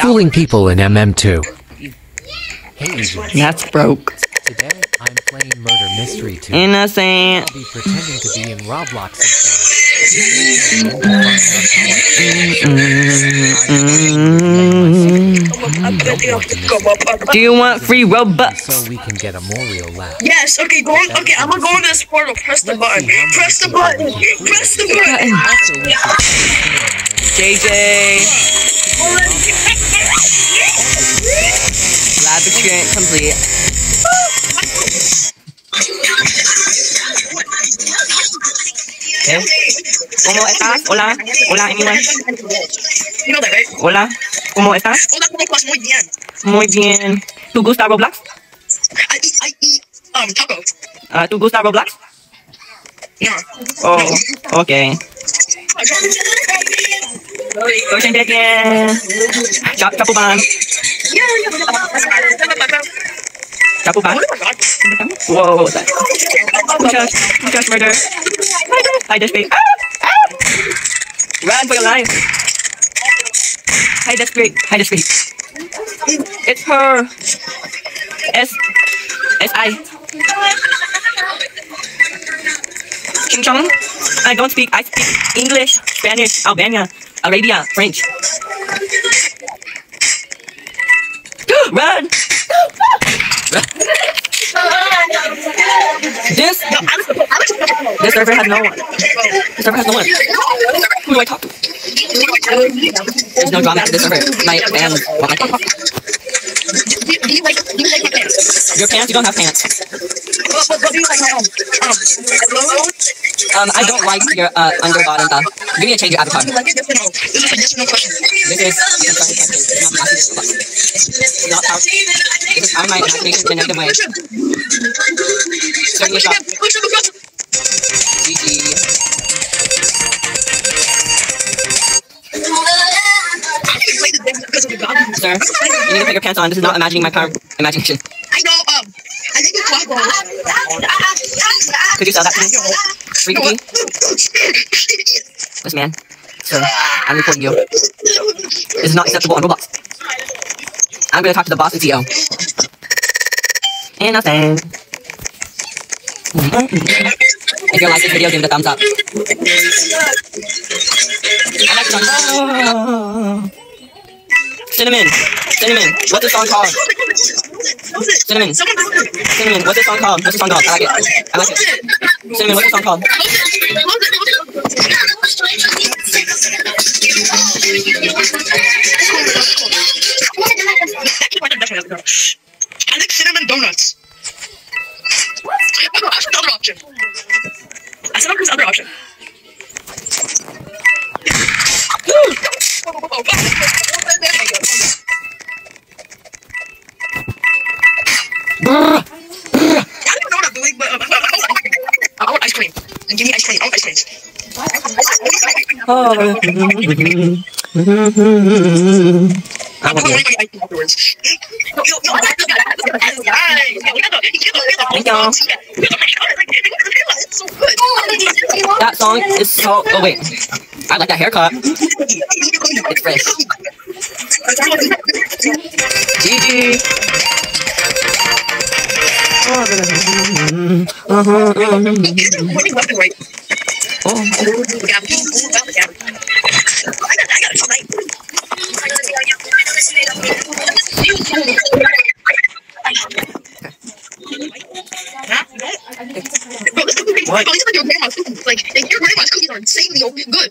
Fooling people in MM2. Hey. That's broke. Today, I'm playing Murder Mystery 2. Innocent. I'll be pretending to be in Roblox instead. You can find out Do you want free how Robux? so we can get a more real laugh. Yes, okay, go on. Okay, I'm gonna go into this portal. Press the button. Press the button. Press the button. Also, we should JJ. Lab experience complete. ¿Eh? ¿Cómo estás? Hola. Hola, anyone. You know that, right? Hola. ¿Cómo estás? Hola, ¿cómo estás? Muy bien. Muy bien. ¿Tú gusta Roblox? I eat, I eat, um, taco. Ah, ¿Tú gusta Roblox? Yeah. Oh, ok. Tôi xem đây kia. Chào, chào cô bạn. Chào cô bạn. Whoa, that. Who just, who just murder? I just be. Ah, ah. Run for your life. Hi, that's great. Hi, that's great. It's her. S. S. I. Chong. I don't speak. I speak English, Spanish, Albania, Arabia, French. Run! this this server has no one. This server has no one. Who do I talk to? There's no drama to this server. My fans Do you like, do you like my pants? Your pants? You don't have pants. What, what, what do you like my, um, um. Um, I don't like your uh, underbottom stuff. Give me a change your avatar. Do you like it? Yes? This is a yes question. This is constructive campaign. It's not how. This is how my imagination in a negative way. Turn your Sir, you need to put your pants on. This is not imagining my power imagination. I know, um, I think it's. Could you sell that to me? Free cookie? This man. Sir, I'm reporting you. This is not acceptable on Roblox. I'm gonna talk to the boss and CEO. And nothing. If you like this video, give it a thumbs up. I like the song. Cinnamon, cinnamon. What's this song called? Cinnamon, cinnamon. What's this song called? What's this song called? I like it. I like it. Cinnamon. What's this song called? I like cinnamon donuts. I said the other option. I said oh, the other option. Oh, I don't know what I'm doing, but uh, I want ice cream. And give me ice cream. I want ice cream. Oh. I I'm want going you. to ice cream afterwards. Yo, yo, yo, Nice. Yeah, we got the- you got the- Thank y'all. It's so. That song is so. Oh wait, I like that haircut. It's fresh. GG. When you left and right. Oh, What? like, your grandma's cookies are insanely good.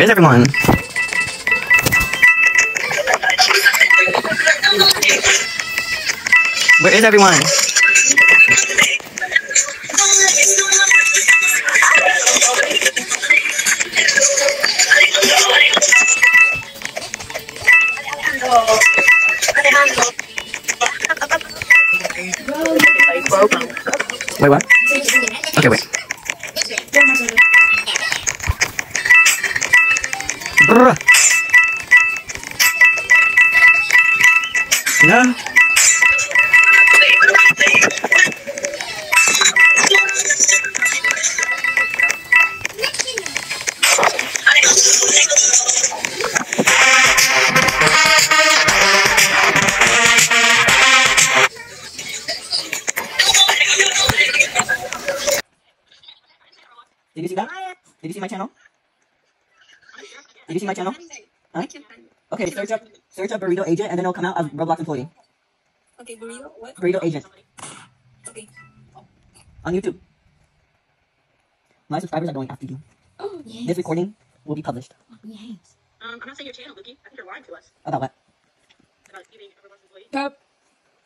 Where is everyone? Where is everyone? Wait, what? You see my channel? Huh? Okay, search up search up burrito agent and then it'll come out as Roblox employee. Okay, burrito. What? Burrito agent Okay. on YouTube. My subscribers are going after you. Oh, yeah. This recording will be published. Yes. Um, I'm not saying your channel, Luki. I think you're lying to us About what? about you being a Roblox employee. Cup.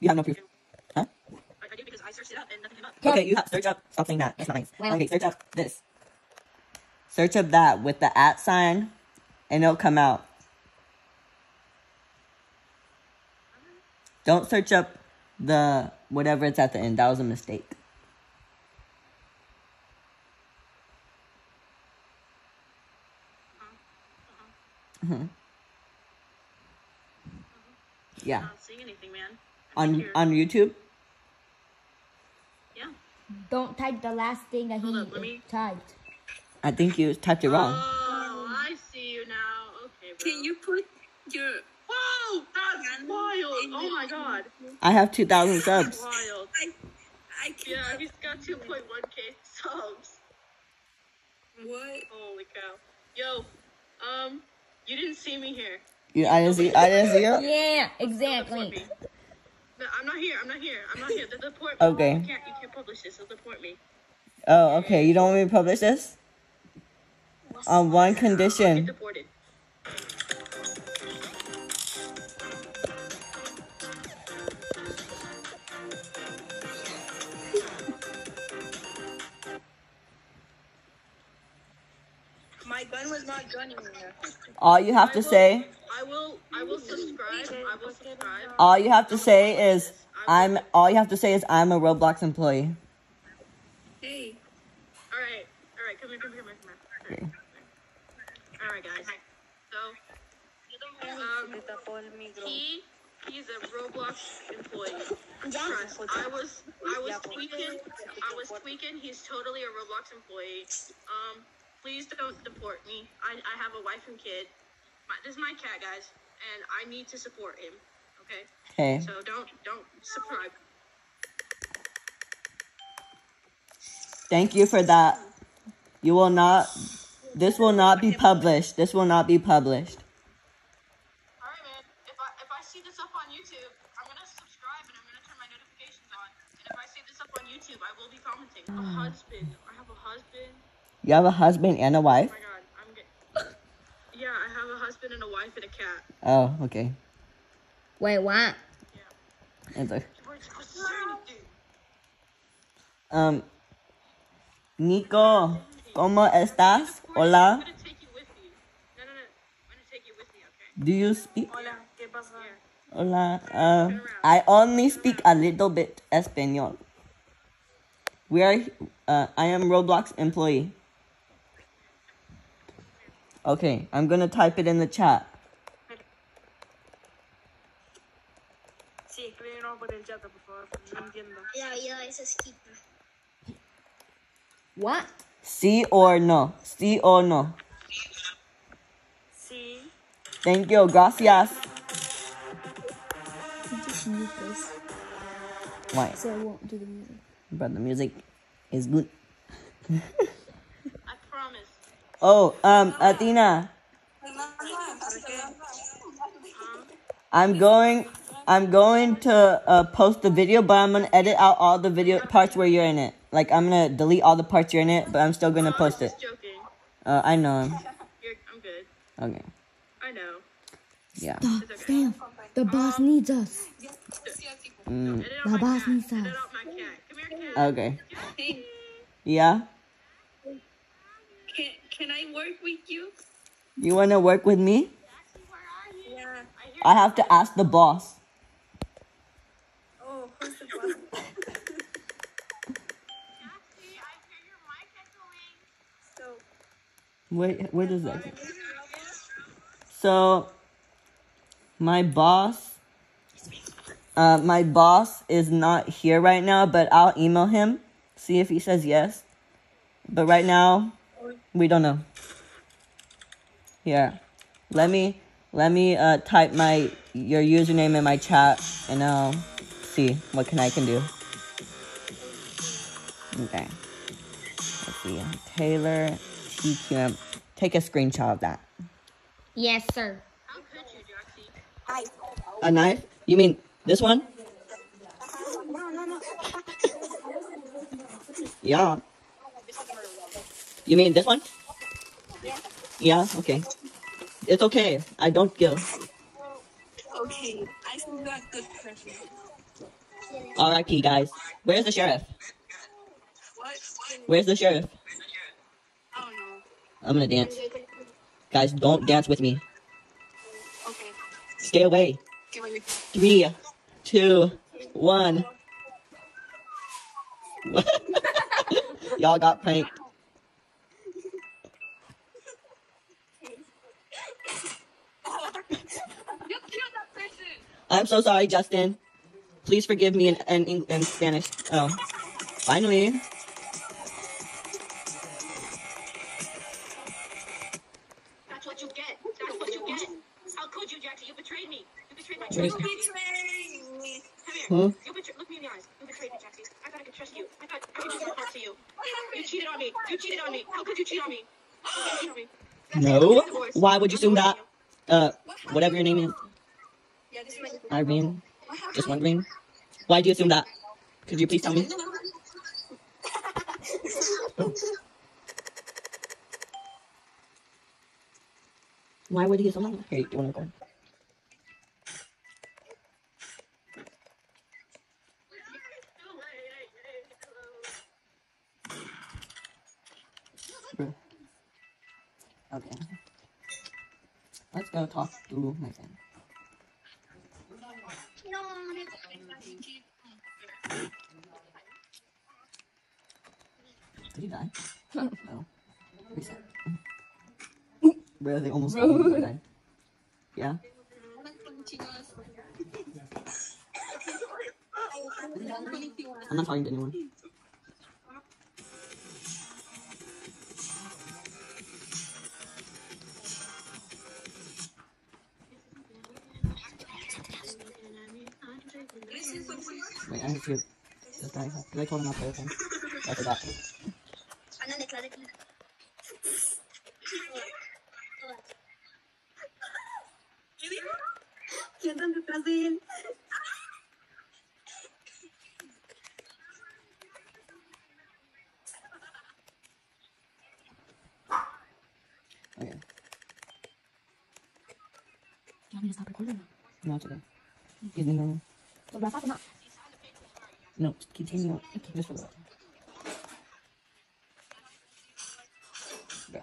You have no proof. Huh? I, I do because I searched it up and nothing came up. Okay, you have search up. Stop saying that. That's not nice. Well- Okay, search up this. Search up that with the at sign, and it'll come out. Don't search up the whatever it's at the end. That was a mistake. Mm-hmm. Yeah, I'm not seeing anything, man. on Here. on YouTube. Yeah. Don't type the last thing that Hold he up, let me- typed. I think you typed it wrong. Oh, I see you now. Okay, bro. Can you put your Whoa, that's wild. Oh my god. I have two thousand subs. Wild. I I can't. Yeah, he's got 2.1k subs. What? Holy cow. Yo, um, you didn't see me here. You, I didn't see. I didn't see you. Yeah, exactly. No, I'm not here. I'm not here. I'm not here. They'll deport me. Okay. You can't, you can't publish this. They'll deport me. Oh, okay. You don't want me to publish this? On one Get condition. My gun was not gunning me. All you have to say, I will. I will subscribe. I will subscribe. all you have to say is, I'm. All you have to say is, I'm a Roblox employee. Hey. All right. All right. Come here. Come here. Come here. Come here. All right, guys. So, um, he he's a Roblox employee. Trust. I was I was tweaking. I was tweaking. He's totally a Roblox employee. Um, please don't deport me. I I have a wife and kid. My, this is my cat, guys, and I need to support him. Okay. Okay. So don't don't subscribe. Thank you for that. You will not. This will not be published. This will not be published. All right, man. If I if I see this up on YouTube, I'm gonna subscribe and I'm gonna turn my notifications on. And if I see this up on YouTube, I will be commenting. A husband. I have a husband. You have a husband and a Oh wife. my god, I'm get. Yeah, I have a husband and a wife and a cat. Oh, okay. Wait, what? It's a, You weren't supposed to say anything. um, Nico, ¿cómo estás? I'm Hola. gonna take you with me. No, no, no. I'm gonna take you with me, okay? Do you speak? Hola, ¿qué pasa? Hola. Uh, I only speak a little bit Espanol. We are. Uh, I am Roblox employee. Okay, I'm gonna type it in the chat. Sí, escríbenos por el chat, por favor. No entiendo. La vida es esquita. What? Sí or no? Sí or no? Sí. Thank you. Gracias. Just mute this Why? so I won't do the music. But the music is good. I promise. Oh, um, Athena, I'm going. I'm going to uh, post the video, but I'm gonna edit out all the video parts where you're in it. Like I'm gonna delete all the parts you're in it, but I'm still gonna Oh, I was post it. just joking. Uh, I know. You're, I'm good. Okay. I know. Yeah. The, Sam, the boss needs us. Mm, Edit The boss cat. needs us. out my cat. Come here, cat. Okay. Hey, Yeah. can, can I work with you? You wanna work with me? Yeah. I have to ask the boss. Oh, who's the boss? So, Wait, where does that? So, my boss, uh, my boss is not here right now, but I'll email him, see if he says yes. But right now, we don't know. Yeah. let me let me uh, type my your username in my chat, and I'll see what can I can do. Okay. Let's see. Taylor TQM. Take a screenshot of that. Yes, sir. How could you, Jaxie? hi. A knife? You mean this one? No, no, no. Yeah. You mean this one? Yeah. Yeah, okay. It's okay. I don't kill. Okay, I think a good person. R.I.P. guys. Where's the sheriff? What? Where's the sheriff? I don't know. I'm gonna dance. Guys, don't dance with me. Okay. Stay away. Get ready. Three, two, one. Y'all got pranked. You killed that person! I'm so sorry, Justin. Please forgive me in, in, in, in Spanish. Oh. Finally. That's what you get. That's what you get. How could you, Jaxie? You betrayed me. You betrayed my Where's- trust. You betrayed me. Huh? You betrayed. Look me in the eyes. You betrayed me, Jaxie. I thought I could trust you. I thought I could just my heart to you. You cheated on me. You cheated on me. How could you cheat on me? How could you cheat on me? No. Divorce. Why would you assume that? Uh, whatever your name is. Yeah, this is my. Irene. Just wondering. Why do you assume that? Could you please tell me? Why would he assume that? Here, you want to go? Okay. Let's go talk to my friend. Did he die? no. Reset. Bro, they almost all died. Yeah? I'm not talking to anyone. Wait, I have to. This guy. Did I told him not to play with him? I forgot. Siéntate detrás de él. Okay. want me to stop recording? No, it's okay. He's in the room. So wrap up or not? No, continue. Just for that. Yeah.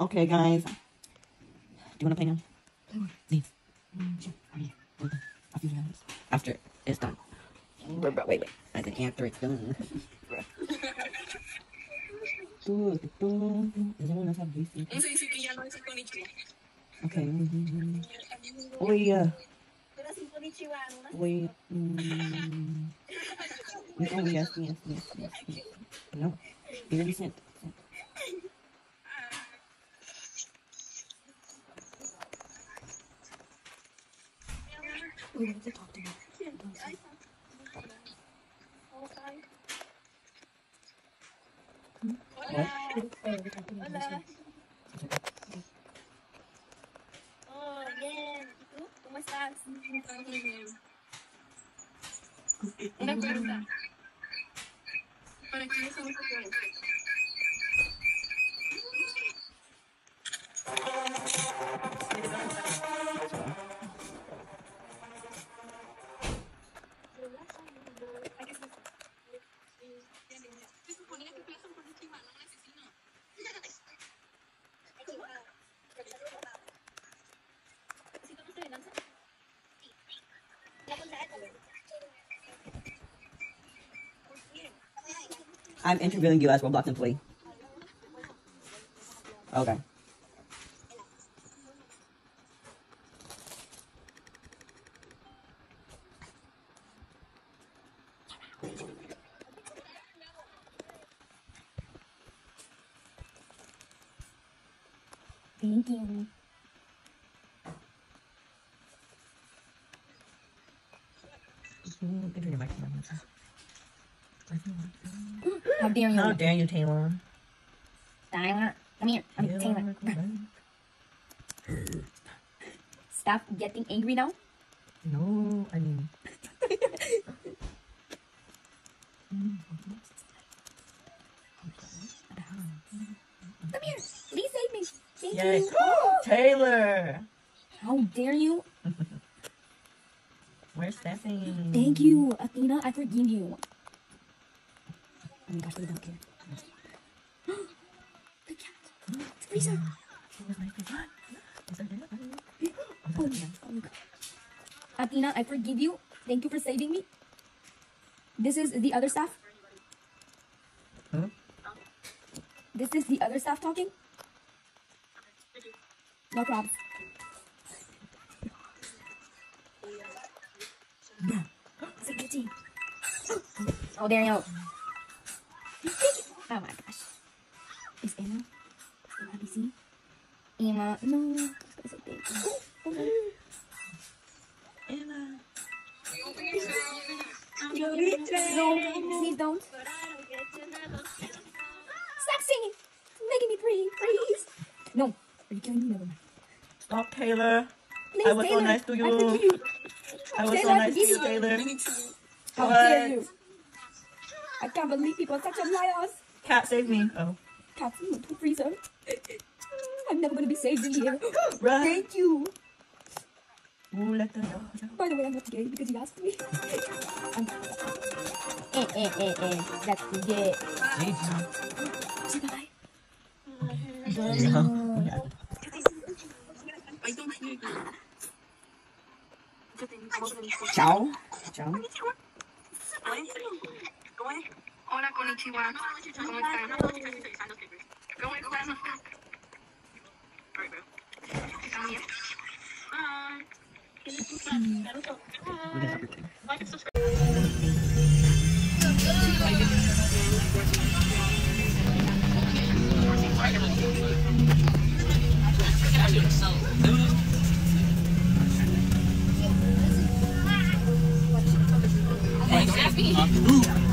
Okay, guys. Do you want to play now? Please. A few minutes. After it's done. Wait, wait, wait. After it's done. Okay. Oye, uh, ¿no? Mm, oh, yes, yes, yes, yes, yes. No. You. We to talk to you. Oh, bien. ¿Y tú? ¿Cómo estás? Una pregunta. ¿Para qué son los colores? I'm interviewing you as Roblox employee. Okay. Thank you. How dare you? How dare you, Taylor? Tyler, come here. I'm Taylor. Stop getting angry now. No, I mean, Come here. Please save me. Thank yes. you. Taylor! How dare you? Where's Stephanie? Thank you, Athena. I forgive you. Oh my gosh, they don't care. the cat. It's Freezer. Oh my God. Athena, I forgive you. Thank you for saving me. This is the other staff. Huh? This is the other staff talking. No problems. It's a good team. Oh, there you go. Oh my gosh. Is Emma? Emma busy? Emma, no. It's a big Okay. Emma. No, please don't. Stop singing. Making me pretty, please. No. Are you killing me? Never mind. Stop, Taylor. Please, I was so nice to you. I was so nice to you. Taylor. How dare you? I can't believe people are such a liars. Cat, save me. Oh. Cat, you to freezer. I'm never gonna be saved in here. Run. Thank you. Ooh, let the dog out. By the way, I'm not gay because you asked me. I'm... Eh, eh, eh, eh. That's gay. Gigi. Say bye. Yeah. Ciao. Ciao. Hola, konnichiwa. ¿Cómo están? ¿Cómo están? Alright,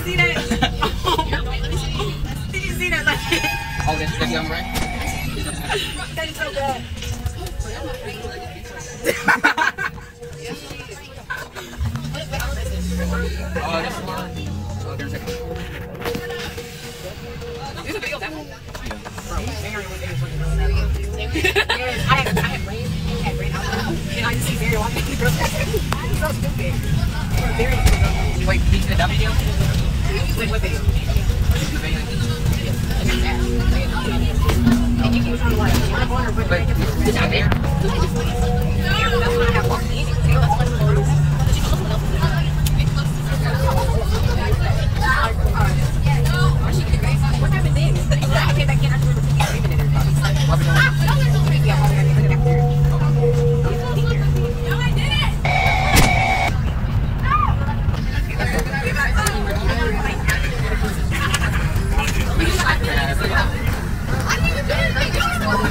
bro. ¿Están bien? We can stop recording. Like. Oh, that's the young right? Oh, that's one. Oh, there's a video Wait, these are the video? Wait,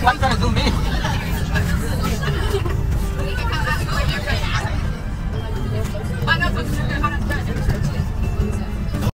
what video?